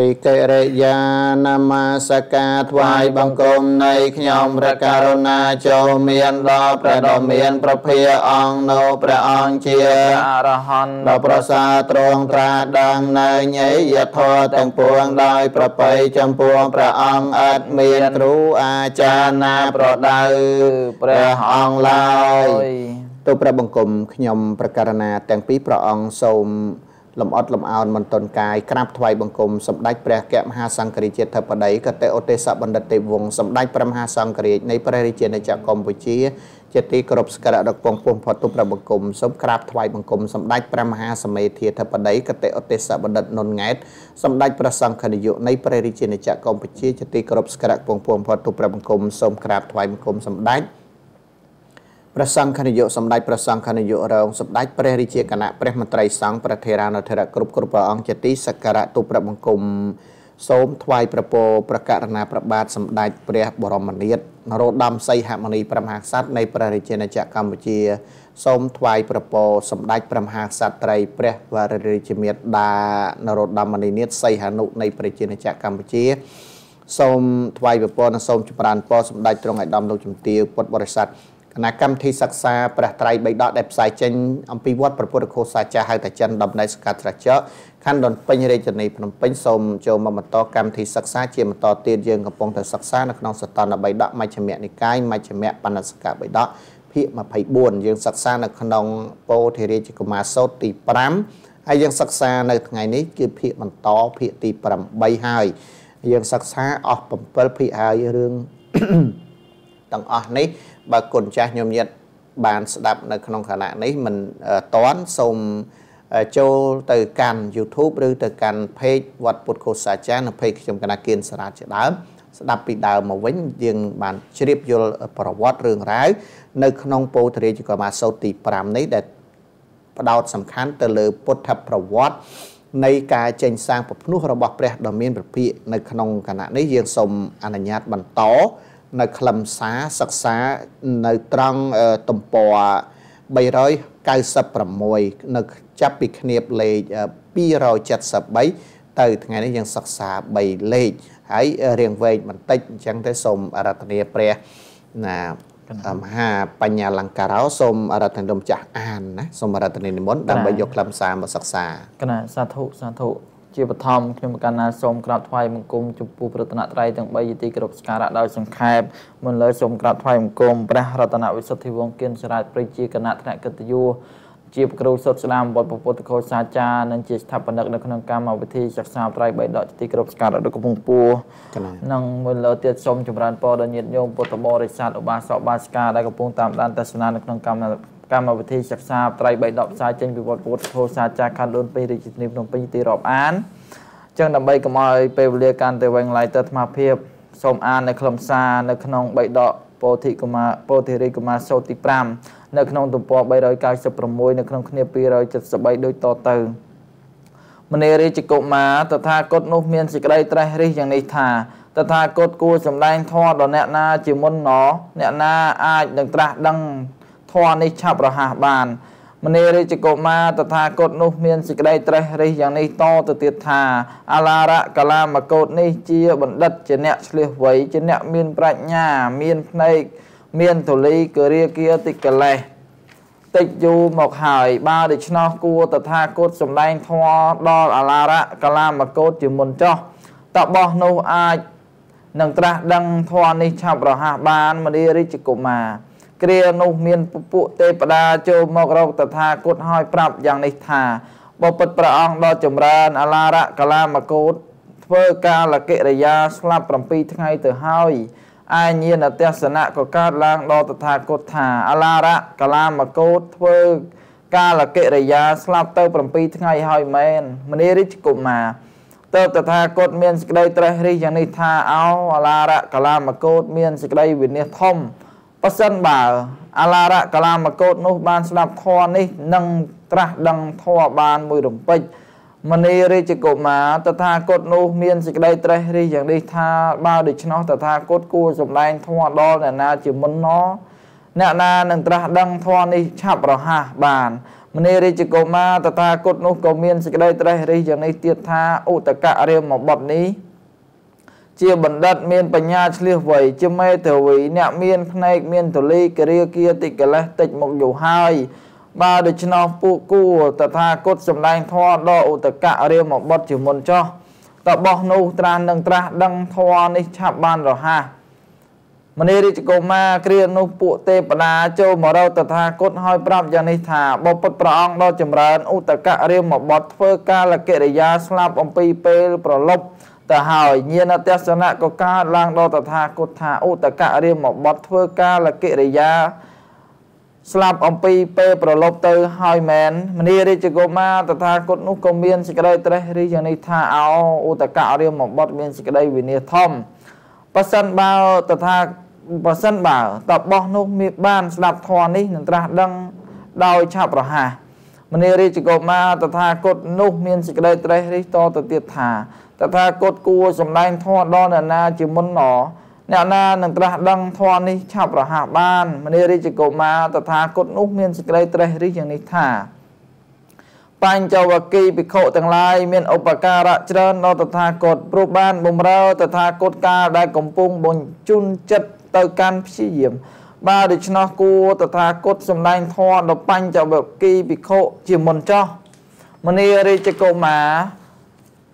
រិកិរិយានមស្ការថ្វាយបង្គំនៃខ្ញុំព្រះករុណាចូលមានដល់ព្រះដ៏មានប្រភាអង្គនៅព្រះអង្គជាអរហន្តដ៏ប្រសើរទ្រង់ត្រាដឹងនៅញយធម៌ទាំងពួងដោយប្រពៃចំពោះព្រះអង្គអត់មានគ្រូអាចារ្យណាប្រដៅព្រះអង្គឡើយទូព្រះបង្គំខ្ញុំព្រះករុណាទាំងពីរព្រះអង្គសូម លំអត់លំអោនមន្តនកាយក្រាបថ្វាយបង្គំសម្ដេចព្រះកមហាសង្ឃរាជធិបតីកតេអូទេសបណ្ឌិតទេវវង្សសម្ដេចព្រះមហាសង្ឃរាជនៃព្រះរាជាណាចក្រកម្ពុជាជាទីគោរពសក្ការៈដ៏ពងពោះផុតទុព្រះបង្គំសូមក្រាបថ្វាយបង្គំសម្ដេចព្រះមហាសមេធាធិបតីកតេអូទេសបណ្ឌិតនុនង៉ែតសម្ដេចព្រះសង្ឃនាយកនៃព្រះរាជាណាចក្រកម្ពុជាជាទីគោរពសក្ការៈពងពោះផុតទុព្រះបង្គំសូមក្រាបថ្វាយបង្គំសម្ដេច ព្រះសង្ឃនាយកសម្ដេចព្រះសង្ឃនាយករងសម្ដេចព្រះរាជាគណៈព្រះមន្ត្រីសង្ឃប្រធារានុធិរៈគ្រប់គ្រប់ព្រះអង្គជាទីសក្ការៈទូព្រះបង្គំសូមថ្វាយប្រពោប្រកាសណាប្របាទសម្ដេចព្រះបរមនាថនរោត្តមសីហមុនីព្រះមហាក្សត្រនៃព្រះរាជាណាចក្រកម្ពុជាសូមថ្វាយប្រពោសម្ដេចព្រះមហាក្សត្រីព្រះវររាជមាតានរោត្តមនីនាថសីហនុនៃព្រះរាជាណាចក្រកម្ពុជាសូមថ្វាយប្រពោនិងសូមចម្រើនពរសម្ដេចទ្រង់ឯកឧត្តមលោកជំទាវពុទ្ធបរិស័ទ គណៈកម្មវិធីសិក្សាព្រះត្រៃបិដកដែលផ្សាយចេញអំពីវត្តព្រះពុទ្ធឃោសាចារ្យហៅតាចិនដំណៃសកាត្រចកខណ្ឌដនពេញរាជធានីភ្នំពេញសូមចូលមកបន្តកម្មវិធីសិក្សាជាបន្តទៀតយើងកំពុងតែសិក្សានៅក្នុងសតនបិដកមជ្ឈមនិកាយមជ្ឈមបណ្ឌសកបិដកភាគ24យើងសិក្សានៅក្នុងពោធិរាជកុមារសោតទី5ហើយយើងសិក្សានៅថ្ងៃនេះគឺភាគបន្តភាគទី8ហើយយើងសិក្សាអស់7ភាគហើយរឿងទាំងអស់នេះ បើគុណចាស់ញោមញាតបានស្ដាប់នៅក្នុងខណៈនេះមិនតន់សូមចូលទៅកាន់ YouTube ឬទៅកាន់ page វត្តពុទ្ធកោសាចារ្យនៅ page ខ្ញុំកណាគៀនសារាជាដើមស្ដាប់ពីដើមមកវិញយើងបានជ្រាបយល់ប្រវត្តិរឿងរ៉ាវនៅក្នុងពោធិរាជកមាសោតទី5នេះដែលផ្ដោតសំខាន់ទៅលើពុទ្ធប្រវត្តិនៃការចេញសាងប្រភ្នោះរបស់ព្រះដ៏មានព្រះភិក្ខនៅក្នុងគណៈនេះយើងសូមអនុញ្ញាតបន្ត នៅខ្លឹមសារសិក្សានៅត្រង់ទំព័រ396នៅចាប់ពីគ្នាបលេខ273ទៅថ្ងៃនេះយើងសិក្សា3លេខហើយរៀងវែងបន្តិចអញ្ចឹងទៅសូមអារាធនាព្រះណាមហាបញ្ញាលង្ការោសូមអារាធនាម្ចាស់អានណាសូមអារាធនានិមន្តដើម្បីយកខ្លឹមសារមកសិក្សាកណាសាធុសាធុ ជាបឋមខ្ញុំកណ្ណាសូមក្រាបថ្វាយបង្គំចំពោះប្រតនត្រ័យទាំង3យទីគ្រប់ស្ការៈដោយសង្ខេបមុនលើសូមក្រាបថ្វាយបង្គំព្រះរតនវិសុទ្ធិវង្គគិនសរាជព្រះជាគណៈថ្នាក់កិត្តិយសជាគ្រូសុទ្ធស្ដាមវត្តពុទ្ធកោសាចារនិងជាស្ថាបនិកនៅក្នុងកម្មវិធីសិក្សាត្រៃបៃដកទីគ្រប់ស្ការៈរបស់កំពង់ពោះនិងមុនលើទៀតសូមចម្រើនពរដល់ញាតិញោមពុទ្ធបរិស័ទឧបាសកបាសិកាដែលកំពុងតាមដានទស្សនានៅក្នុងកម្ម កម្មវិធីសិក្សាត្រៃបីដកផ្សាយចេញពីវត្តពុទ្ធធោសាចាខណ្ឌដូនពេញរាជធានីភ្នំពេញទីរាប់អានចឹងដើម្បីកុំឲ្យពេលវេលាកាន់តែវែងឡាយទៅអាត្មាភាពសូមអាននៅខ្លឹមសារនៅក្នុងបៃដកពោធិកុមារពោធិរិកុមារសូត្រទី5នៅក្នុងទំព័រ396នៅក្នុងគ្នា273ដូចតទៅមនីរាជកុមារតថាគតនោះមានសេចក្តីត្រេះរិះយ៉ាងនេះថាតថាគតគួរសម្ដែងធម៌ដល់អ្នកណាជាមុនណអ្នកណាអាចនឹងត្រាស់ដឹង ធម៌នេះឆាប់រហ័សបានមនីរាជកុមារតថាគតនោះមានសេចក្តីត្រេះរិះយ៉ាងនេះតទៅទៀតថាអាឡារៈកាលាមកោតនេះជាបណ្ឌិតជាអ្នកឆ្លៀសវៃជាអ្នកមានប្រាជ្ញា មានភ្នែកមានទលីករាគាតិកលេសតិចយូរមកហើយបើដូច្នោះគួរតថាគតសម្ដែងធម៌ដល់អាឡារៈកាលាមកោតជាមុនចោះតបោះនោះអាចនឹងត្រាស់ដឹងធម៌នេះឆាប់រហ័សបានមនីរាជកុមារ គ្រានោះមានពពួកទេពតាចូលមករកតថាគតហើយប្រាប់យ៉ាងនេះថាបពុតព្រះអង្គដ៏ចម្រើនអឡារៈកាលាមកោតធ្វើកាលកិរិយាស្លាប់7ថ្ងៃទៅហើយឯញាណទស្សនៈក៏កើតឡើងដល់តថាគតថាអឡារៈកាលាមកោតធ្វើកាលកិរិយាស្លាប់ទៅ7ថ្ងៃហើយមែនមនីរិជកុមារទៅតថាគតមានសេចក្តីត្រេះរិះយ៉ាងនេះថាអោអឡារៈកាលាមកោតមានសេចក្តីវិនិច្ឆ័យធំ បើសិនបើអាឡារៈកាលាមកោតនោះបានស្ដាប់ធម៌នេះនឹងត្រាស់ដឹងធម៌បានមួយរំពេចមនីរាជកុមារតថាគតនោះមានសេចក្តីត្រេះរិះយ៉ាងនេះថាបើដូច្នោះតថាគតគួរសម្ដែងធម៌ដល់អ្នកណាជាមុនណអ្នកណានឹងត្រាស់ដឹងធម៌នេះឆាប់រហ័សបានមនីរាជកុមារតថាគតនោះក៏មានសេចក្តីត្រេះរិះយ៉ាងនេះទៀតថាឧតកៈរាមបុត្រនេះ ជាបណ្ឌិតមានបញ្ញាឆ្លៀសវៃជាមេធាវីអ្នកមានភ្នែកមានទលីគិរាគាតិកិលេសតិចមកយូរហើយបើដូច្នោះពួកគួតថាគតសម្ដែងធម៌ដល់ឧតកៈរាមបុត្រជាមុនចោះតបោះនោះត្រាស់នឹងត្រាស់ដឹងធម៌នេះឆាប់បានរហ័សមនីរាជកុមារគ្រានោះពួកទេពតាចូលមករកតថាគតហើយប្រាប់យ៉ាងនេះថាបពុតព្រះអង្គដ៏ចម្រើនឧតកៈរាមបុត្រធ្វើកាលកិរិយាស្លាប់អំពីពេលប្រលប់ ទៅហើយញាណទស្សនៈក៏កើតឡើងដល់តថាគតថាឧតកៈរាមបុត្រធ្វើកាលកិរិយាស្លាប់អំពីពេលប្រលប់ទៅហើយមែនមនីរាជកុមារតថាគតនោះក៏មានសេចក្តីត្រេះរិះយ៉ាងនេះថាអោឧតកៈរាមបុត្រមានសេចក្តីវិនិច្ឆ័យធំបើសិនបើតថាបើសិនបើតបោះនោះមានបានស្ដាប់ធម៌នេះនឹងត្រាស់ដឹងដោយឆាប់រហ័សមនីរាជកុមារតថាគតនោះមានសេចក្តីត្រេះរិះតទៅទៀតថា តថាគតគួរសម្ដែងធម៌ដល់អ្នកណាជាមុនណអ្នកណានឹងត្រាស់ដឹងធម៌នេះឆាប់រហ័សបានមនីរាជកុមារតថាគតនោះមានសេចក្តីត្រេះរិះយ៉ាងនេះថាបញ្ចវគិភិក្ខុទាំងឡាយមានឧបការៈច្រើនដល់តថាគតព្រោះបានបំរើតថាគតកាលដែលកំពុងបញ្ជូនចិត្តទៅកាន់ព្យាយាមបើដូច្នោះគួរតថាគតសម្ដែងធម៌ដល់បញ្ចវគិភិក្ខុជាមុនចោះមនីរាជកុមារ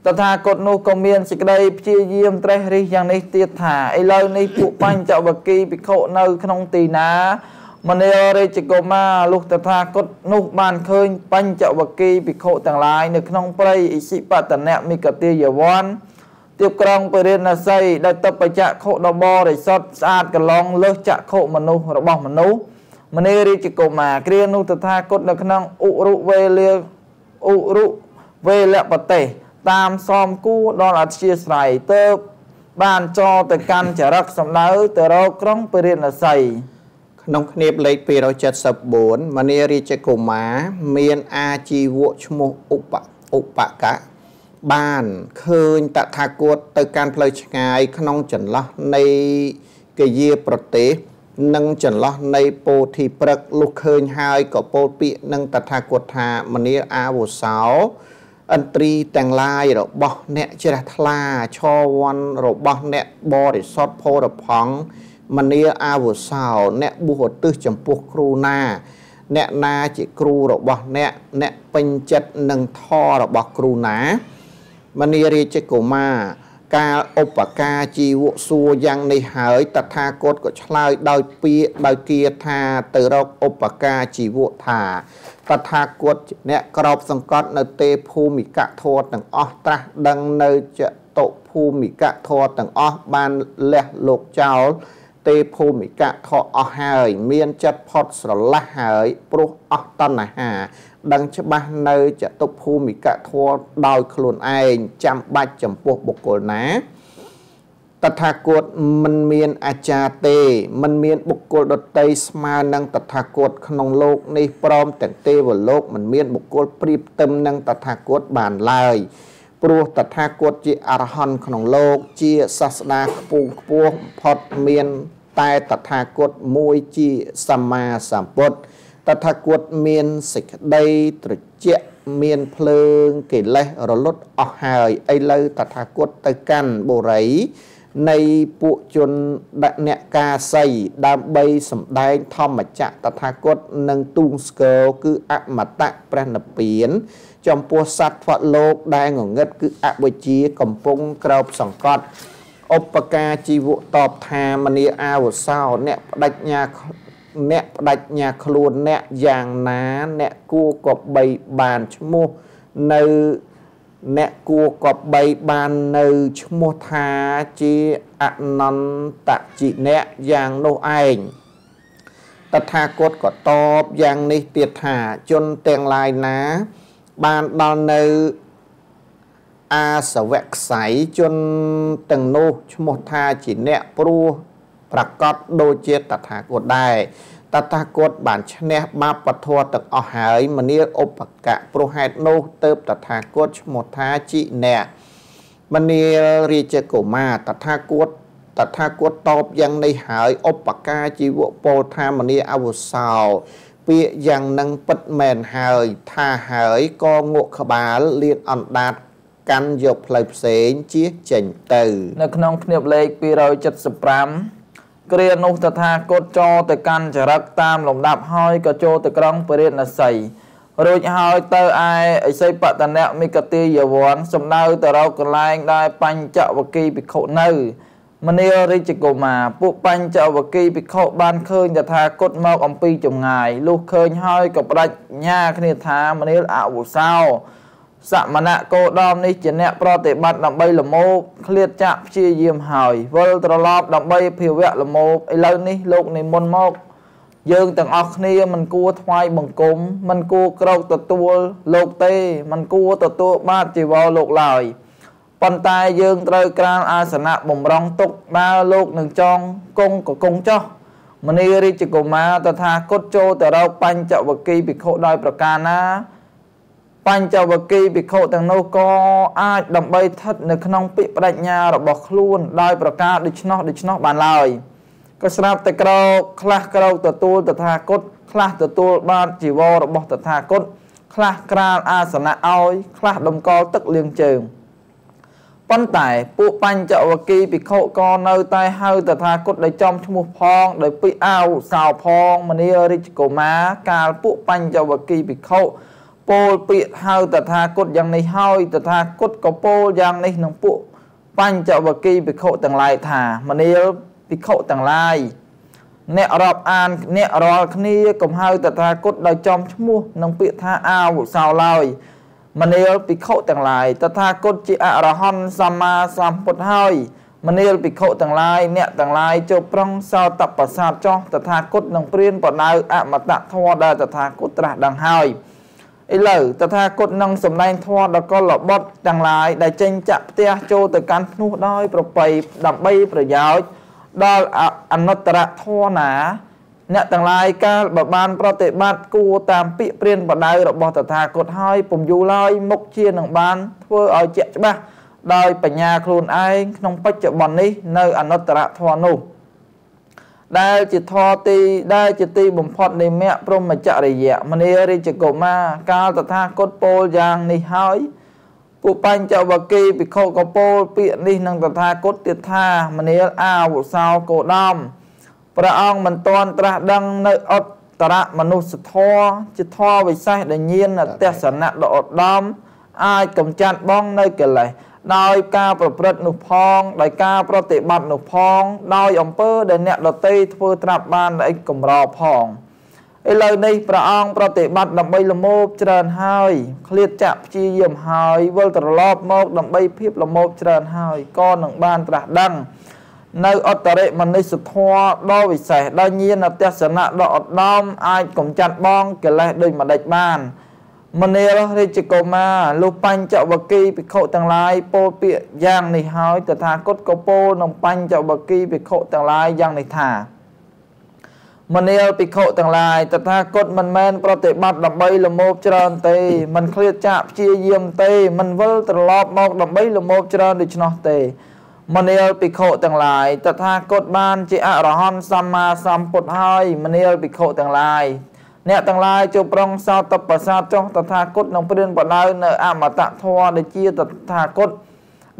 តថាគតនោះក៏មានសេចក្តីព្យាយាមត្រេះរិះយ៉ាងនេះទៀតថាឥឡូវនេះពួកបញ្ចវគិភិក្ខុនៅក្នុងទីណាមនារាជកុមារលុះតថាគតនោះបានឃើញបញ្ចវគិភិក្ខុទាំងឡាយនៅក្នុងព្រៃអិសិបតនៈមិកទាយវ័នទៀបក្រងពរិណស័យដែលតបចក្ខុដ៏បរិសុទ្ធស្អាតកន្លងលើសចក្ខុមនុស្សរបស់មនុស្សមនារាជកុមារគ្រានោះតថាគតនៅក្នុងឧរុវេលាឧរុវេលបទេស តាមសមគួរដល់អធិស្ស្រ័យទៅបានចោទៅកាន់ចរិតសំដៅទៅរកក្រុងពរិណស័យក្នុងគៀបលេខ274មនីរាជកុមារមានអាជីវៈឈ្មោះឧបឧបកៈបានឃើញតថាគតទៅកាន់ផ្លូវឆ្ងាយក្នុងចន្លោះនៃកយាប្រទេសនិងចន្លោះនៃពោធិព្រឹកលុះឃើញហើយក៏ពោលពាក្យនឹងតថាគតថាមនីអាវុសោ ឥន្ទ្រីទាំងឡាយរបស់អ្នកជ្រះថ្លាឈរវ័នរបស់អ្នកបរិសុទ្ធផោរផង់មនីអាវុសោអ្នកបុះឧទ្ទិសចំពោះគ្រូណា អ្នកណាជាគ្រូរបស់អ្នកអ្នកពេញចិត្តនឹងធររបស់គ្រូណាមនីរាជកុមារ ការឧបការជីវសួរយ៉ាងនេះហើយតថាគតក៏ឆ្លើយដោយពាក្យដោយគាថាទៅរកឧបការជីវៈថាតថាគតអ្នកក្របសង្កត់នៅទេភូមិកធរទាំងអស់ត្រាស់ដឹងនៅចតុភូមិកធរទាំងអស់បានលះលោកចោលទេភូមិកធរអស់ហើយ មានចិត្តផុតស្រឡះហើយព្រោះអស់តណ្ហា ដឹងច្បាស់នៅចតុភូមិកធម៌ដោយខ្លួនឯងចាំបាច់ចំពោះបុគ្គលណាតថាគតមិនមានអាចារ្យទេ មិនមានបុគ្គលដតីស្មើនឹងតថាគតក្នុងលោកនេះព្រមទាំងទេវលោកមិនមានបុគ្គលប្រៀបផ្ទឹមនឹងតថាគតបានឡើយព្រោះតថាគតជាអរហន្តក្នុងលោក ជាសាស្តាខ្ពូខ្ពស់បំផុតមានតែតថាគតមួយជាសម្មាសម្ពុទ្ធ តថាគតមានសេចក្តីត្រជាក់មានភ្លើងកិលេសរលត់អស់ហើយឥឡូវតថាគតទៅកាន់បុរីនៃពួកជនដាក់អ្នកកាសីដើម្បីសម្ដែងធម្មចក្រតថាគតនឹងទូងស្គរគឺអមតៈព្រះនិព្វាន ចំពោះសត្វផ្លោកដែលងងឹតគឺអវិជ្ជាកំពុងក្រោបសង្កត់ឧបការជីវៈតបថាមនីអាវសោអ្នកបដិញ្ញា អ្នកបដិញ្ញាខ្លួនអ្នកយ៉ាងណាអ្នកគួរក៏បីបានឈ្មោះនៅអ្នកគួរក៏បីបាននៅឈ្មោះថាជាអនន្តជីអ្នកយ៉ាងនោះឯងតថាគតក៏តបយ៉ាងនេះទៀតថាជនទាំងឡាយណា បានដល់នៅអាសវៈខ្សៃជនទាំងនោះឈ្មោះថាជាអ្នកព្រោះ ប្រកាសដូចជាតថាគតដែរតថាគតបានឈ្នះបាបពធទាំងអស់ហើយមនាឧបកៈព្រោះហេតុនោះទៅតថាគតឈ្មោះថាជីអ្នកមនារាជកុមារតថាគតតថាគតតបយ៉ាងនេះហើយឧបការជីវៈពលថាមនាអវសោពាក្យយ៉ាងនឹងពិតមែនហើយថាហើយក៏ងក់ក្បាលលៀនអណ្ដាតកាន់យកផ្លូវផ្សេងជាចេញទៅ នៅក្នុងគៀបលេខ275 គ្រានោះតថាគតចោទៅកាន់ចរិតតាមលំដាប់ហើយក៏ចូលទៅក្រុងពរិណស័យរួចហើយទៅឯអិសីបតនៈមិកតិយវ័នសំដៅទៅរកកន្លែងដែលបញ្ចវគិភិក្ខុនៅមនារាជកុមារពួកបញ្ចវគិភិក្ខុបានឃើញតថាគតមកអំពីចម្ងាយលុះឃើញហើយក៏បដិញ្ញាគ្នាថាមនាលអវុសោ សមណៈគោដមនេះជាអ្នកប្រតិបត្តិដើម្បីលមោកឃ្លាតចាក់ព្យាយាមហើយវិលត្រឡប់ដើម្បីភាវៈលមោកឥឡូវនេះលោកនិមន្តមកយើងទាំងអស់គ្នាមិនគួរថ្វាយបង្គំមិនគួរក្រោកទទួលលោកទេមិនគួរទទួលបាតជីវរលោកឡើយប៉ុន្តែយើងត្រូវក្រាលអាសនៈបំរុងទុកបើលោកនឹងចងគង់ក៏គង់ចោះមនីរាជកុមារតថាគតចូលទៅរកបញ្ចវគិភិក្ខុដោយប្រការណា បញ្ចវគិភិក្ខុទាំងនោះក៏អាចដើម្បីស្ថិតនៅក្នុងពាក្យបដិញ្ញារបស់ខ្លួនដោយប្រការដូច្នោះដូច្នោះបានឡើយក៏ស្រាប់តែក្រោកខ្លះក្រោកទទួលតថាគតខ្លះទទួលបានជីវររបស់តថាគតខ្លះក្រាលអាសនៈឲ្យខ្លះដំកល់ទឹកលាងជើងប៉ុន្តែពួកបញ្ចវគិភិក្ខុក៏នៅតែហៅតថាគតដោយចំឈ្មោះផងដោយពីអាវសោផងមនីរាជកុមារកាលពួកបញ្ចវគិភិក្ខុ ពោលពាក្យហៅតថាគតយ៉ាងនេះហើយតថាគតក៏ពោលយ៉ាងនេះនឹងពួកបញ្ចវគិភិក្ខុទាំងឡាយថាមនាលភិក្ខុទាំងឡាយអ្នករាប់អានអ្នករាល់គ្នាកុំហៅតថាគតដោយចំឈ្មោះនឹងពាក្យថាអាវុសោឡើយមនាលភិក្ខុទាំងឡាយតថាគតជាអរហន្តសម្មាសម្ពុទ្ធហើយមនាលភិក្ខុទាំងឡាយអ្នកទាំងឡាយចូលប្រងសោតបសាទចោះតថាគតនឹងព្រានបដៅអមតៈធម៌ដែលតថាគតត្រាស់ដឹងហើយ ឥឡូវតថាគតនឹងសម្ដែងធម៌ដល់កលបុត្រទាំងឡាយដែលចេញចាក់ផ្ទះចូលទៅកាន់ភ្នោះដោយប្របីដើម្បីប្រយោជន៍ដល់អនុត្តរធម៌ណា អ្នកទាំងឡាយកាលបើបាន ប្រតិបត្តិគួរតាមពាក្យព្រានបដៅរបស់តថាគតហើយពុំយូរឡើយមុខជានឹងបានធ្វើឲ្យជាក់ច្បាស់ដោយបញ្ញាខ្លួនឯងក្នុងបច្ចុប្បន្ននេះនៅអនុត្តរធម៌នោះ ដែលជាធរទីដែលជាទីបំផុតនៃមគ្គព្រហ្មចរិយៈមនីរាជកុមារកាលតថាគតពោលយ៉ាងនេះហើយពួកបញ្ចវគិភិក្ខុកពោលពាក្យនេះនឹងតថាគតទៀតថាមនាលអាវុសោគោដំព្រះអង្គមិនទាន់ត្រាស់ដឹងនៅអត្តរមនុស្សធម៌ជាធម៌វិសេសដែលញៀនទស្សនៈដ៏ឧត្តមអាចកំចាត់បងនៅកិលេស ដោយការប្រព្រឹត្តនោះផង ដោយការប្រតិបត្តិនោះផង ដោយអំពើដែលអ្នកដតីធ្វើត្រាប់បានឯកំរផងឥឡូវនេះព្រះអង្គប្រតិបត្តិដើម្បីលមោបច្រើនហើយឃ្លាតចាក់ព្យាយាមហើយវិលត្រឡប់មកដើម្បីភាពលមោបច្រើនហើយក៏នឹងបានត្រាស់ដឹងនៅអត្តរិមនិសធម៌ដ៏វិសេសដ៏ញាណទស្សនៈដ៏ឧត្តមអាចកំចាត់បងកិលេសដូចម្ដេចបាន មនាលរាជកុមារលោកបញ្ចវគិភិក្ខុទាំងឡាយពោលពាក្យយ៉ាងនេះហើយតថាគតក៏ពោលនឹងបញ្ចវគិភិក្ខុទាំងឡាយយ៉ាងនេះថាមនាលភិក្ខុទាំងឡាយតថាគតមិនមែនប្រតិបត្តិដើម្បីលមោបច្រើនទេមិនឃ្លាតចាកព្យាយាមទេមិនវិលត្រឡប់មកដើម្បីលមោបច្រើនដូច្នោះទេមនាលភិក្ខុទាំងឡាយតថាគតបានជាអរហន្តសម្មាសម្ពុទ្ធហើយមនាលភិក្ខុទាំងឡាយ អ្នកទាំងឡាយចូលប្រងសោតបសាទចុះតថាគតនឹងព្រានបដៅនៅអមតៈធម៌ដែលជាតថាគត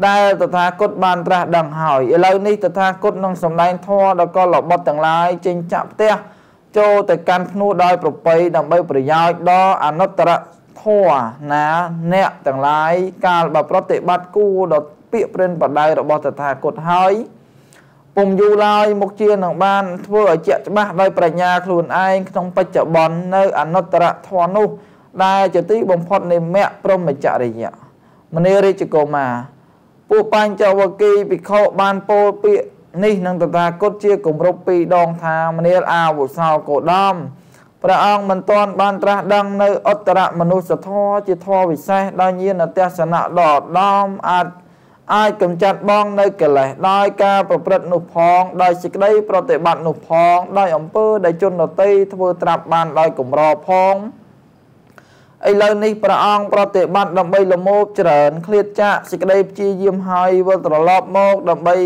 ដែលតថាគតបានត្រាស់ដឹងហើយឥឡូវនេះតថាគតនឹងសម្ដែងធម៌ដល់កលបុត្រទាំងឡាយចេញចាក់ផ្ទះចូលទៅកាន់ភ្នោះដោយប្របីដើម្បីប្រយោជន៍ដល់អនុត្តរធម៌ណាអ្នកទាំងឡាយកាលបើប្រតិបត្តិគួរដល់ពាក្យព្រិនបដៅរបស់តថាគតហើយ ពុំយូរឡើយមុខជានឹងបានធ្វើឲ្យជាក់ច្បាស់ដោយប្រាជ្ញាខ្លួនឯងក្នុងបច្ចុប្បន្ននៅអនុត្តរធម៌នោះ ដែលជាទីបំផុតនៃមគ្គព្រហ្មចរិយៈមនីរាជកុមារពួកបញ្ចវគិភិក្ខុបានពោលពាក្យនេះនឹងតថាគតជាគម្រប់ពីរដងថាមនាលអាវុសោកោដំព្រះអង្គមិនទាន់បានត្រាស់ដឹងនៅអត្តរមនុស្សធម៌ជាធម៌វិសេសដោយញាណទស្សនៈដ៏ឧត្តមអាច អាចកំចាត់បងនៅកិលេសដោយការប្រព្រឹត្តនោះផង ដោយសេចក្តីប្រតិបត្តិនោះផង ដោយអំពើដែលជនដតីធ្វើត្រាប់បានដោយកម្រផងឥឡូវនេះព្រះអង្គប្រតិបត្តិដើម្បីលមោបច្រើនឃ្លាតចាកសេចក្តីព្យាយាមហើយវិលត្រឡប់មកដើម្បី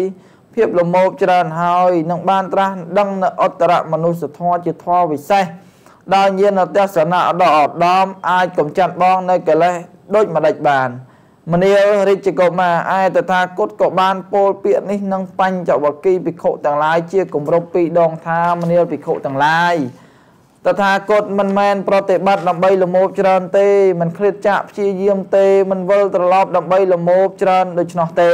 ភាពលមោបច្រើនហើយនឹងបានត្រាស់ដឹងនៅអត្តរមនុស្សធម៌ជាធម៌វិសេសដោយញាណទស្សនៈដ៏ឧត្តមអាចកំចាត់បងនៅកិលេសដូចម្ដេចបាន មនាលរាជកុមារឯតថាគតក៏បានពោលពាក្យនេះនឹងបញ្ចវគិភិក្ខុទាំងឡាយជាគម្រប់ពីរដងថាមនាលភិក្ខុទាំងឡាយតថាគតមិនមែនប្រតិបត្តិដើម្បីលមោបច្រើនទេមិនឃ្លាតចាកព្យាយាមទេមិនវិលត្រឡប់ដើម្បីលមោបច្រើនដូច្នោះទេ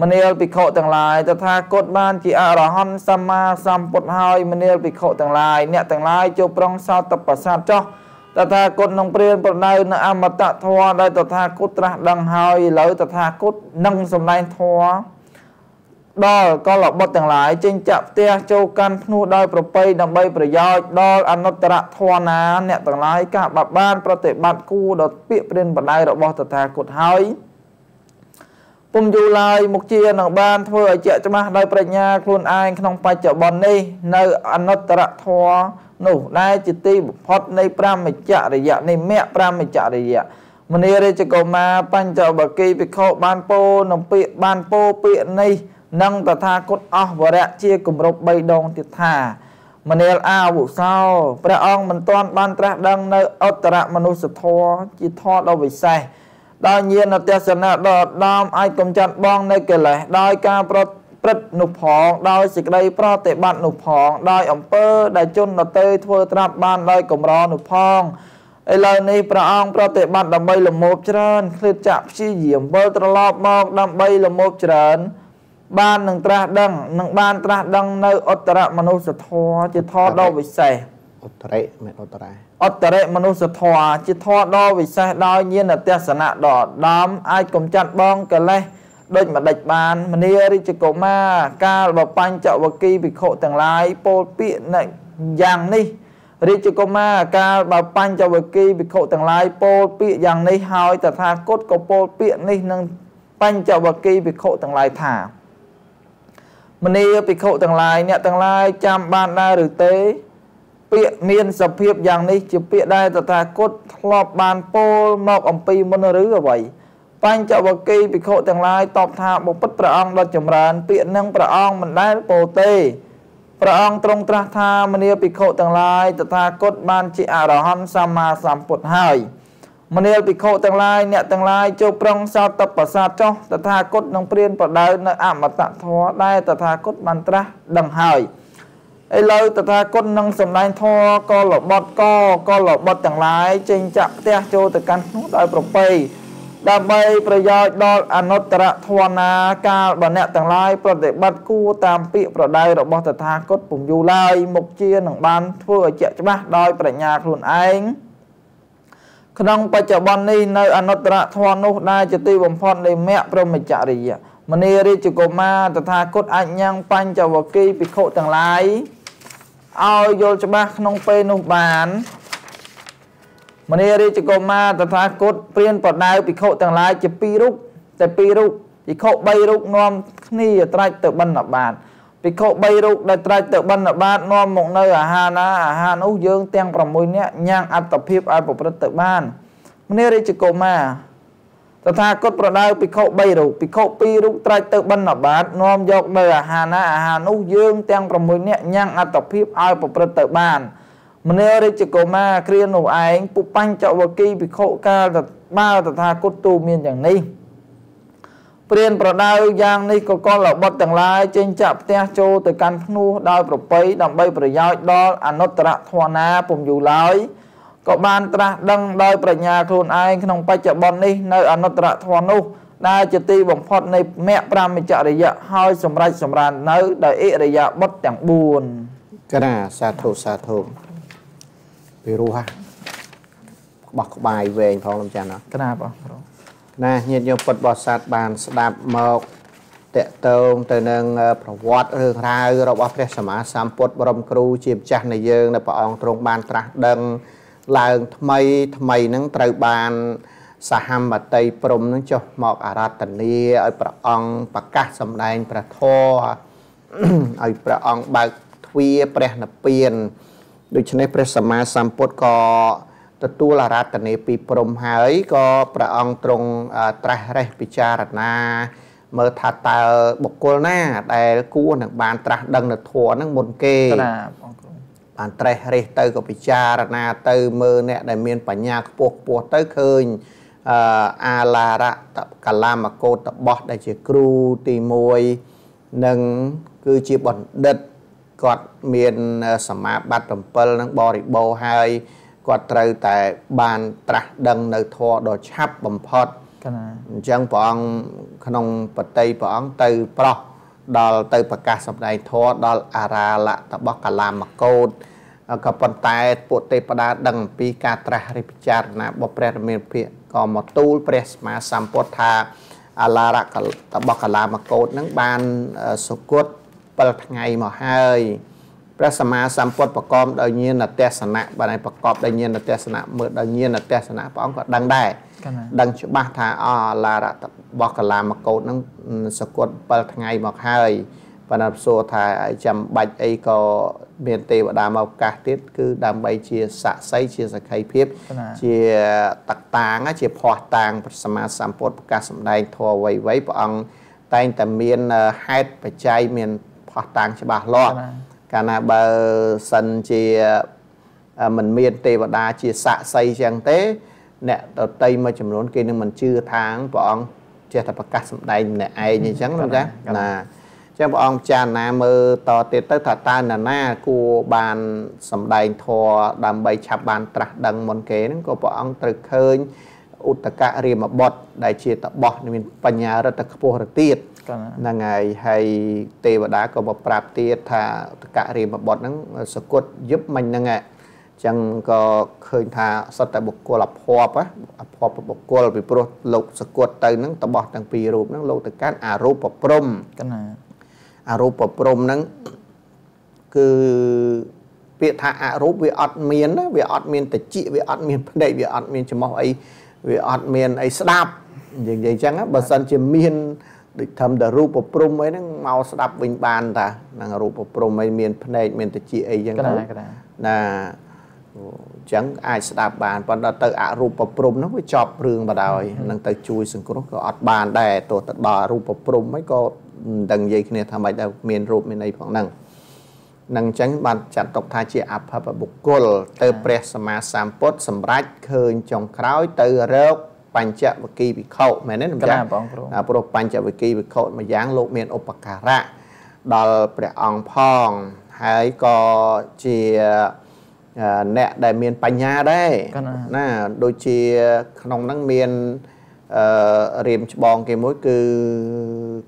មនាលភិក្ខុទាំងឡាយតថាគតបានជាអរហន្តសម្មាសម្ពុទ្ធហើយមនាលភិក្ខុទាំងឡាយអ្នកទាំងឡាយចូលប្រងសោតបសាទចោះ តថាគតនឹងព្រានប្រដៅនៅអមតៈធម៌ដែលតថាគតត្រាស់ដឹងហើយឥឡូវតថាគតនឹងសម្ដែងធម៌ដល់កលបុត្រទាំងឡាយចេញចាក់ផ្ទះចូលកាន់ភ្នោះដោយប្រពៃដើម្បីប្រយោជន៍ដល់អនុត្តរធម៌ណាអ្នកទាំងឡាយការបបាន ប្រតិបត្តិគួរដល់ពាក្យព្រានប្រដៅរបស់តថាគតហើយពុំយូរឡើយមុខជានឹងបានធ្វើឲ្យជាក់ច្បាស់ដោយប្រាជ្ញាខ្លួនឯងក្នុងបច្ចុប្បន្ននេះនៅអនុត្តរធម៌ នោះដែលជាទីបំផុតនៃប្រមច្ចរិយៈនៃមគ្គប្រមច្ចរិយៈមនីរាជកុមារបញ្ចបកីភិក្ខុបានពោនឹងពាក្យបានពោពាក្យនេះនឹងតថាគតអស់វរៈជាគម្រប់3ដងទៀតថាមនាលអាវុសោព្រះអង្គមិនទាន់បានត្រាស់ដឹងនៅអត្តរមនុស្សធម៌ជាធម៌ដ៏វិសេសដោយញាណទស្សនៈដ៏ដំអាចកំចាត់បងនៅកិលេសដោយការប្រ ព្រឹត្តនោះផងដោយសេចក្តីប្រតិបត្តិនោះផងដោយអំពើដែលជនដទៃធ្វើត្រាប់បានដោយកម្រនោះផងឥឡូវនេះព្រះអង្គប្រតិបត្តិដើម្បីលមោបច្រើនឃ្លាតចាក់ព្យាយាមវិលត្រឡប់មកដើម្បីលមោបច្រើន បាននឹងត្រាស់ដឹងនឹងបានត្រាស់ដឹងនៅឧត្តរមនុស្សធម៌ជាធម៌ដ៏វិសេសឧត្តរិមិនឧត្តរាឧត្តរិមនុស្សធម៌ជាធម៌ដ៏វិសេសដោយញាណទស្សនៈដ៏ឧត្តមអាចកំចាត់បងកិលេស ដូចម្ដេចបានមនីរាជកុមារកាលបបញ្ចវគិភិក្ខុទាំងឡាយពោលពាក្យយ៉ាងនេះរាជកុមារកាលបើបញ្ចវគិភិក្ខុទាំងឡាយពោលពាក្យយ៉ាងនេះហើយតថាគតក៏ពោលពាក្យនេះនឹងបញ្ចវគិភិក្ខុទាំងឡាយថាមនីភិក្ខុទាំងឡាយអ្នកទាំងឡាយចាំបានដែរឬទេពាក្យមានសភាពយ៉ាងនេះជាពាក្យដែលតថាគតធ្លាប់បានពោលមកអំពីមុនឬអ្វី បញ្ចវគិភិក្ខុទាំងឡាយតបថាបុព្វព្រះអង្គដ៏ចម្រើន ពាក្យនឹងព្រះអង្គមិនដែលពោលទេព្រះអង្គទ្រង់ត្រាស់ថាមនាភិក្ខុទាំងឡាយតថាគតបានជាអរហន្តសម្មាសម្ពុទ្ធហើយមនាលភិក្ខុទាំងឡាយអ្នកទាំងឡាយចូលប្រងសោតបសាទចោះតថាគតនឹងព្រានប្រដៅនៅអមតធម៌ដែលតថាគតបានត្រាស់ដឹងហើយឥឡូវតថាគតនឹងសម្ដែងធម៌ក៏លបត់ក៏ក៏លបត់ទាំងឡាយចេញចាក់ផ្ទះចូលទៅកាន់នោះដោយប្រពៃ ដើម្បីប្រយោជន៍ដល់អនុត្តរធម៌ណាកាលបើអ្នកទាំងឡាយប្រតិបត្តិគួរតាមពាក្យប្រដៅរបស់តថាគតពុំយូរឡើយមុខជានឹងបានធ្វើឲ្យជាក់ច្បាស់ដោយប្រាជ្ញាខ្លួនឯងក្នុងបច្ចុប្បន្ននេះនៅអនុត្តរធម៌នោះដែលជាទីបំផុតនៃមគ្គព្រមចរិយាមនីរាជកុមារតថាគតអញ្ញងបញ្ចវគិភិក្ខុទាំងឡាយឲ្យយល់ច្បាស់ក្នុងពេលនោះបាន មនីរាជកុមារតថាគតព្រានបដៅភិក្ខុទាំងឡាយជាពីររូបតែពីររូបភិក្ខុ3រូបនាំគ្នាត្រាច់ទៅបណ្ឌបាតភិក្ខុ3រូបដែលត្រាច់ទៅបណ្ឌបាតនាំមកនៅអាហារណាអាហារនោះយើងទាំង6នាក់ញ៉ាំងអត្តភាពឲ្យប្រព្រឹត្តទៅបានមនីរាជកុមារតថាគតប្រដៅភិក្ខុ3រូបភិក្ខុ2រូបត្រាច់ទៅបណ្ឌបាតនាំយកនៅអាហារណាអាហារនោះយើងទាំង6នាក់ញ៉ាំងអត្តភាពឲ្យប្រព្រឹត្តទៅបាន មនារាជកុមារគ្រានោះឯងពុបញ្ចវគិភិក្ខុកាលបើតថាគតទូមានយ៉ាងនេះព្រានប្រដៅយ៉ាងនេះក៏កលបុត្រទាំងឡាយចេញចាក់ផ្ទះចូលទៅកាន់ភ្នោះដោយប្រពៃដើម្បីប្រយោជន៍ដល់អនុត្តរធម៌ណាពុំយូរឡើយក៏បានត្រាស់ដឹងដោយប្រាជ្ញាខ្លួនឯងក្នុងបច្ចុប្បន្ននេះនៅអនុត្តរធម៌នោះដែលជាទីបំផុតនៃមគ្គប្រមចរិយៈហើយសម្រេចសម្រាននៅដោយអិរិយាបថទាំង4កណាសាធុសាធុ ពីរោះហ่ะក្បោះក្បាយវែងផងលោកចាន់ណាក្រាបអស់ណាញាតិញោមពុទ្ធបរិស័ទបានស្ដាប់មកតកតងទៅនឹងប្រវត្តិរឿងរ៉ាវរបស់ព្រះសម្មាសម្ពុទ្ធបរមគ្រូជាម្ចាស់នៃយើងដែលព្រះអង្គទ្រង់បានត្រាស់ដឹងឡើងថ្មីថ្មីនឹងត្រូវបានសហមតីព្រំនឹងចុះមកអារាធនាឲ្យព្រះអង្គប្រកាសសម្ដែងព្រះធម៌ឲ្យព្រះអង្គបើកទ្វារព្រះនិព្វាន ដូច្នេះព្រះសម្មាសម្ពុទ្ធក៏ទទួលអារាធនាពីព្រំហើយក៏ព្រះអង្គទ្រង់ត្រាស់រេះពិចារណា មើលថាតើបុគ្គលណា ដែលគួរនឹងបានត្រាស់ដឹងនៅធម៌នឹងមុនគេណាបងគ្រូបានត្រេះរេះទៅក៏ពិចារណាទៅមើលអ្នកដែលមានបញ្ញាខ្ពស់ខ្ពស់ទៅឃើញអឺអាឡារៈតកលាមកោតបោះដែលជាគ្រូទី1និងគឺជាបណ្ឌិត គាត់មានសមាបត្តិ7នឹងបរិបូរហើយគាត់ត្រូវតែបានត្រាស់ដឹងនៅធម៌ដ៏ឆាប់បំផុតកណាអញ្ចឹងព្រះអង្គក្នុងបតីព្រះអង្គទៅប្រោះដល់ទៅប្រកាសសម្ដែងធម៌ដល់អារាលៈតបកលាមកោតក៏ប៉ុន្តែពួកទេពតាដឹងអំពីការត្រាស់រិះពិចារណារបស់ព្រះរាមាភិកក៏មកទូលព្រះសម្មាសម្ពុទ្ធថាអាឡារៈតបកលាមកោតនឹងបានសុគត 7ថ្ងៃមកហើយព្រះសម្មាសម្ពុទ្ធប្រកបដោយញាណទេសនៈបានឲ្យប្រកបដោយញាណទេសនៈមើលដោយញាណទេសនៈព្រះអង្គក៏ដឹងដែរដឹងច្បាស់ថាអឡារៈរបស់កលាមកោតនឹងសគត់7ថ្ងៃមកហើយប៉ុន្តែសួរថាចាំបាច់អីក៏មានទេវតាមកឱកាសទៀតគឺដើម្បីជាស័ក្តិសិទ្ធិជាសក្ខីភាព ជាតកតាងជាភ័ស្តុតាងព្រះសម្មាសម្ពុទ្ធប្រកាសសម្ដែងធម៌អ្វីៗព្រះអង្គតែងតែមានហេតុបច្ច័យមាន ភ័ស្តុតាងច្បាស់លាស់កាលណាបើសិនជាមិនមានទេវតាជាស័ក្តិសិទ្ធិចឹងទេអ្នកដតីមួយចំនួនគេនឹងមិនជឿថាព្រះអង្គចេះតែប្រកាសសម្ដែងម្នាក់ឯងអញ្ចឹងណាចាណាចឹងព្រះអង្គចារណាមើលតទៀតទៅថាតើនរណាគួរបានសម្ដែងធម៌ដើម្បីឆាប់បានត្រាស់ដឹងមុនគេហ្នឹងក៏ព្រះអង្គត្រូវឃើញឧតកៈរាមបុត្រដែលជាតបោះមានបញ្ញារិទ្ធខ្ពស់ទៅទៀត ហ្នឹងហើយហើយទេវតាក៏មកប្រាប់ទៀតថាឧតកៈរាមបុត្រហ្នឹងសគត់យឹបមិញហ្នឹងចឹងក៏ឃើញថាសត្វតែបុគ្គលអភ័ព្វអភ័ព្វបុគ្គលពីព្រោះលោកសគត់ទៅហ្នឹងតបោះទាំងពីររូបហ្នឹងលោកទៅកាន់អរូបព្រំកណាអរូបព្រំហ្នឹងគឺពាក្យថាអរូបវាអត់មានណាវាអត់មានតិចវាអត់មានភ្នែកវាអត់មានច្រមុះអីវាអត់មានអីស្ដាប់និយាយអញ្ចឹងបើសិនជាមាន ដូចធម្មតារូបព្រំអីហ្នឹងមកស្ដាប់វិញបានតាហ្នឹងរូបព្រំអីមានភ្នែកមានតិចអីអញ្ចឹងទៅណាអញ្ចឹងអាចស្ដាប់បានប៉ុន្តែទៅអរូបព្រំហ្នឹងវាចប់រឿងបដ ாய் នឹងទៅជួយសង្គ្រោះក៏អត់បានដែរទោះទៅដល់រូបព្រំហ្នឹងក៏មិនដឹងនិយាយគ្នាថាម៉េចដែរមានរូបមានអីផងហ្នឹងនឹងអញ្ចឹងបានចាត់ទុកថាជាអភបបុគ្គលទៅព្រះសម្មាសម្ពុទ្ធសម្រេចឃើញចុងក្រោយទៅរក បញ្ចវគិវិខុមែនទេណាចាបងគ្រូព្រោះបញ្ចវគិវិខុមួយយ៉ាងលោកមានឧបការៈដល់ព្រះអង្គផងហើយក៏ជាអ្នកដែលមានបញ្ញាដែរណាដូចជាក្នុងហ្នឹងមាន អឺរៀមច្បងគេមួយគឺ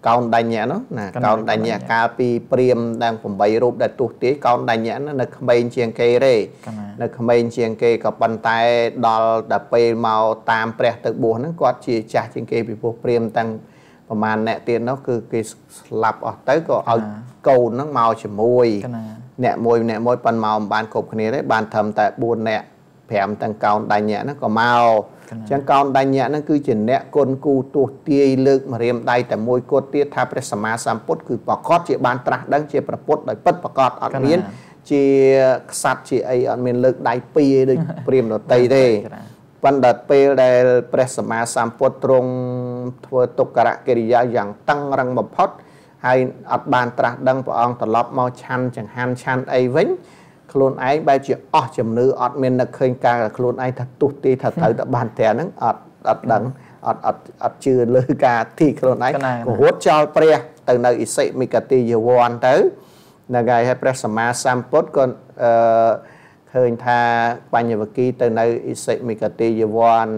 កោនដញ្ញៈនោះណាកោនដញ្ញៈកាលពីព្រាមទាំង8រូបដែលទុះទាយកោនដញ្ញៈនៅក្មេងជាងគេទេនៅក្មេងជាងគេក៏ប៉ុន្តែដល់ដល់ពេលមកតាមព្រះទៅបួសហ្នឹងគាត់ជាចាស់ជាងគេពីពោះព្រាមទាំងប្រហែលអ្នកទៀតនោះគឺគេស្លាប់អស់ទៅក៏ឲ្យកូនហ្នឹងមកជាមួយអ្នកមួយអ្នកមួយប៉ុនមកមិនបានគ្រប់គ្នាទេបានត្រឹមតែ4អ្នក5ទាំងកោនដញ្ញៈហ្នឹងក៏មក អញ្ចឹងកោនដញ្ញៈហ្នឹងគឺជាអ្នកគុណគូទោះទាយលើកម្រាមដៃតែមួយគត់ទៀតថាព្រះសម្មាសម្ពុទ្ធគឺប្រកបជាបានត្រាស់ដឹងជាប្រពុតដោយពិតប្រកបអត់មានជាខ្សាត់ជាអីអត់មានលើកដៃពីរដូចព្រាមដតីទេប៉ុន្តែពេលដែលព្រះសម្មាសម្ពុទ្ធទ្រង់ធ្វើទុក្ករកិរិយាយ៉ាងតឹងរឹងបំផុតហើយអត់បានត្រាស់ដឹងព្រះអង្គត្រឡប់មកឆាន់ចង្ហាន់ឆាន់អីវិញ ខ្លួនឯងបែរជាអស់ជំនឿអត់មាននឹកឃើញការខ្លួនឯងថាទុះទីថាត្រូវតែបានតែហ្នឹងអត់អត់ដឹងអត់អត់អត់ជឿលើការទីខ្លួនឯងក៏រត់ចោលព្រះ ទៅនៅអិសិមិកតិយវ័នទៅនៅថ្ងៃឲ្យព្រះសម្មាសម្ពុទ្ធក៏អឺឃើញថាបញ្ញវគិទៅនៅអិសិមិកតិយវ័ន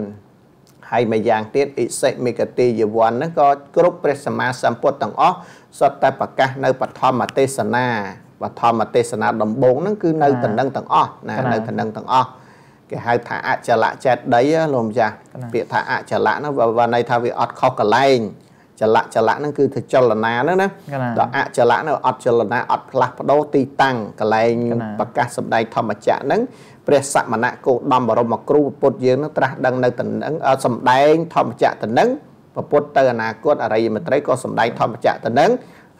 ហើយមួយយ៉ាងទៀតអិសិមិកតិយវ័នហ្នឹងក៏គ្រប់ព្រះសម្មាសម្ពុទ្ធទាំងអស់សុទ្ធតែប្រកាសនៅបឋមទេសនា បឋមទេសនាដំបូងហ្នឹងគឺនៅតំណឹងទាំងអស់ណានៅតំណឹងទាំងអស់គេហៅថាអចលៈចេតដីលោកម្ចាស់ពាក្យថាអចលៈហ្នឹងវាន័យថាវាអត់ខុសកលែងចលៈចលៈហ្នឹងគឺធ្វើចលនាហ្នឹងណាដល់អចលៈហ្នឹងអត់ចលនាអត់ផ្លាស់ប្ដូរទីតាំងកលែងប្រកាសសម្ដែងធម្មចក្រហ្នឹងព្រះសមណៈគោដំបរមគ្រូពុទ្ធយើងនឹងត្រាស់ដឹងនៅតំណឹងសម្ដែងធម្មចក្រតំណឹងពុទ្ធទៅអនាគតអរិយមត្រីក៏សម្ដែងធម្មចក្រតំណឹង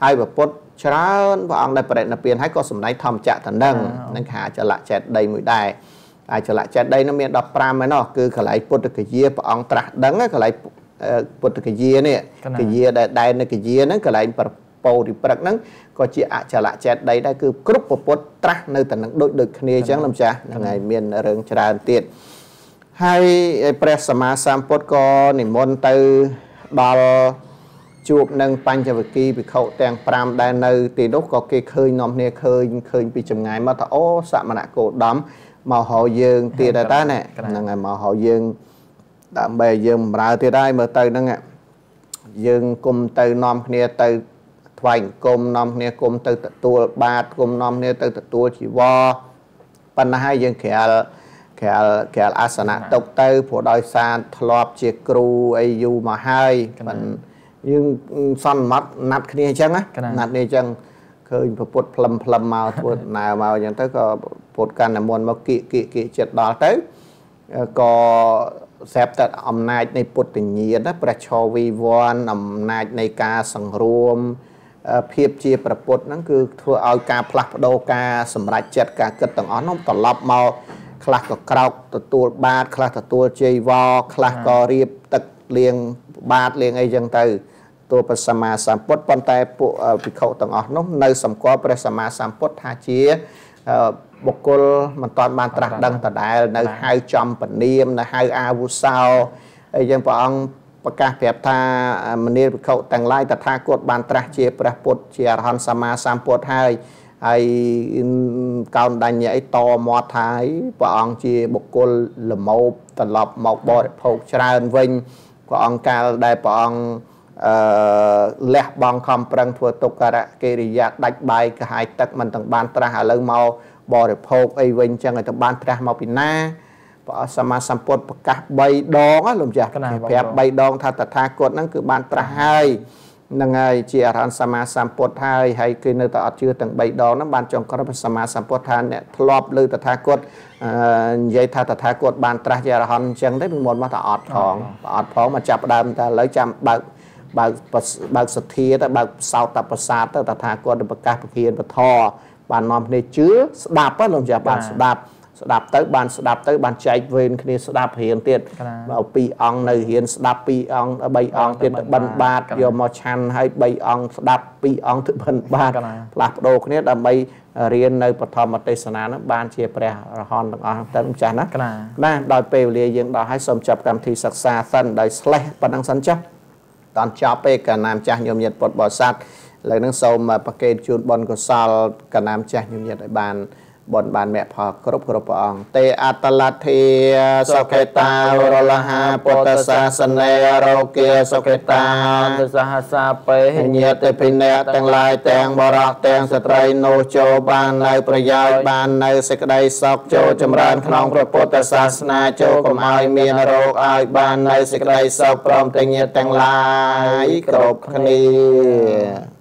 ហើយពុទ្ធច្រើនព្រះអង្គដែលបរិណិព្វានហើយក៏សម្ដែងធម្មចក្រតំណឹងនឹងខាចលៈចេតដីមួយដែរអាចលៈចេតដីនោះមាន15ឯណោះគឺកន្លែងពុទ្ធគយាព្រះអង្គត្រាស់ដឹងកន្លែងពុទ្ធគយានេះគយាដែលដែននៅគយាហ្នឹងកន្លែងពោធិព្រឹកហ្នឹងក៏ជាអចលចេតដីដែរគឺគ្រប់ពុទ្ធត្រាស់នៅតែនឹងដូចដូចគ្នាអញ្ចឹងលោកចាស់ហ្នឹងហើយមានរឿងច្រើនទៀតហើយព្រះសម្មាសម្ពុទ្ធក៏និមន្តទៅដល់ ជួបនឹងបញ្ចវគិភិក្ខុទាំង5ដែលនៅទីនោះក៏គេឃើញនាំគ្នាឃើញឃើញពីចម្ងាយមកថាអូសមណគោដមមកហៅយើងទៀតដែរតាហ្នឹងហើយមកហៅយើងដើម្បីយើងបម្រើទៀតហើយមើលទៅហ្នឹងយើងគុំទៅនាំគ្នាទៅថ្វាយអង្គមនាំគ្នាគុំទៅទទួលបាតគុំនាំគ្នាទៅទទួលជីវរប៉ុន្តែហើយយើងក្រាលក្រាលក្រាលអាសនៈទុកទៅព្រោះដោយសារធ្លាប់ជាគ្រូអីយូរមកហើយមិន យើងសន្មត់ណាត់គ្នាអញ្ចឹងណាណាត់គ្នាអញ្ចឹងឃើញប្រពុតផ្លឹមផ្លឹមមកធ្វើដំណើរមកអញ្ចឹងទៅក៏ពុតកាន់តែមុនមកគៀកគៀកគៀកចិត្តដល់ទៅក៏ស្រាប់តែអំណាចនៃពុទ្ធញាណព្រះឆោវីវ័នអំណាចនៃការសង្រួមភាពជាប្រពុតហ្នឹងគឺធ្វើឲ្យការផ្លាស់ប្ដូរការសម្រេចចិត្តការគិតទាំងអស់នោះត្រឡប់មកខ្លះក៏ក្រោកទទួលបាតខ្លះទទួលជ័យវរខ្លះក៏រៀបទឹកលាងបាតលាងអីចឹងទៅ ទូព្រះសម្មាសម្ពុទ្ធប៉ុន្តែពួកភិក្ខុទាំងអស់នោះនៅសម្គាល់ព្រះសម្មាសម្ពុទ្ធថាជាបុគ្គលមិនតាន់បានត្រាស់ដឹងដដែលនៅហៅចំពនាមនៅហៅអាវុសោអីចឹងព្រះអង្គប្រកាសប្រាប់ថាមនាលភិក្ខុទាំងឡាយតថាគតបានត្រាស់ជាព្រះពុទ្ធជាអរហន្តសម្មាសម្ពុទ្ធហើយហើយកោនដញ្ញអីតមាត់ថាហើយព្រះអង្គជាបុគ្គលលមោបត្រឡប់មកបរិភោគច្រើនវិញព្រះអង្គកាលដែលព្រះអង្គ អឺលះបង់ខំប្រឹងធ្វើទុក្ករកិរិយាដាច់បាយកាហាយទឹកមិនទាំងបានត្រាស់ឥឡូវមកបរិភោគអីវិញចឹងឲ្យទៅបានត្រាស់មកពីណាព្រះសម្មាសម្ពុទ្ធប្រកាស3ដងលោកម្ចាស់ប្រាប់3ដងថាតថាគតហ្នឹងគឺបានត្រាស់ហើយនឹងហើយជាអរហន្តសម្មាសម្ពុទ្ធហើយហើយគឺនៅតែអត់ជឿទាំង3ដងហ្នឹងបានចុងក្រោយព្រះសម្មាសម្ពុទ្ធថាអ្នកធ្លាប់លើតថាគតនិយាយថាតថាគតបានត្រាស់ជាអរហន្តអញ្ចឹងទេពីមុនមកតែអត់ផងអត់ផងមកចាប់ដើមតែឥឡូវចាំបើក បើកបើកសទ្ធាទៅបើកសោតប្រសាទទៅតថាគតប្រកាសប្រគៀនពធបាននាំគ្នាជឿស្ដាប់ហ្នឹងលោកចាបានស្ដាប់ស្ដាប់ទៅបានស្ដាប់ទៅបានចែកវេនគ្នាស្ដាប់រៀនទៀតបើពីរអង្គនៅរៀនស្ដាប់ពីរអង្គ3អង្គទៀតទៅបិណ្ឌបាតយកមកឆាន់ហើយ3អង្គស្ដាប់ពីរអង្គទៅបិណ្ឌបាតផ្លាស់ប្ដូរគ្នាដើម្បីរៀននៅបឋមទេសនានោះបានជាព្រះរហន្តទាំងអស់ទៅម្ចាស់ណាណាដោយពេលវេលាយើងដល់ហើយសូមចាប់កម្មវិធីសិក្សាសិនដោយស្លេះប៉ុណ្ណឹងសិនចាស់ តន់ចប់ពេលកណាមចាស់ញោមញាតពុទ្ធបរិស័ទឥឡូវហ្នឹងសូមប្រកេតជូនបុណ្យកុសលកណាមចាស់ញោមញាតឲ្យបាន បុណ្យបានមគ្គផលគ្រប់គ្រប់ព្រះអង្គទេអតលទ្ធិសុខេតារលហាពុទ្ធសាសនេរោគាសុខេតាទសហសាបេញាតិភិនៈទាំងឡាយទាំងបរោះទាំងស្ត្រីនោះចូលបាននៅប្រយោជន៍បាននៅសេចក្តីសុខចូលចម្រើនក្នុងព្រះពុទ្ធសាសនាចូលកុំឲ្យមានរោគឲ្យបាននៅសេចក្តីសុខព្រមទាំងញាតិទាំងឡាយគ្រប់គ្នា